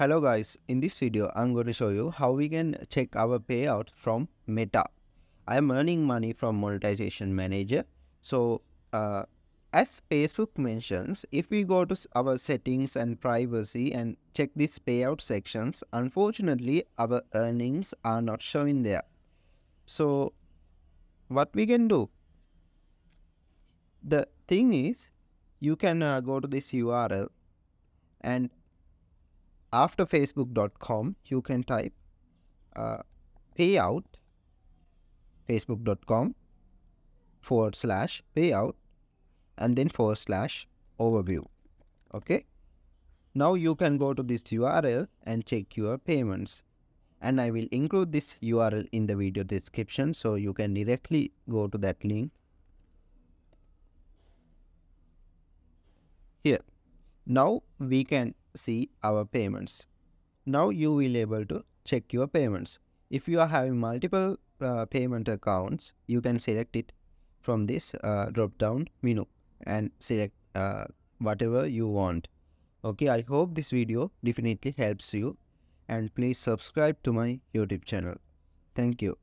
Hello guys, in this video I'm going to show you how we can check our payout from Meta. I am earning money from monetization manager. So uh, as Facebook mentions, if we go to our settings and privacy and check these payout sections, unfortunately our earnings are not showing there. So what we can do? The thing is, you can uh, go to this URL and after facebook.com you can type uh, payout facebook.com forward slash payout and then forward slash overview. Okay? Now you can go to this url and check your payments. And i will include this url in the video description so you can directly go to that link. Here. Now we can see our payments. Now you will able to check your payments. If you are having multiple uh, payment accounts, you can select it from this uh, drop down menu and select uh, whatever you want. Okay, I hope this video definitely helps you and please subscribe to my YouTube channel. Thank you.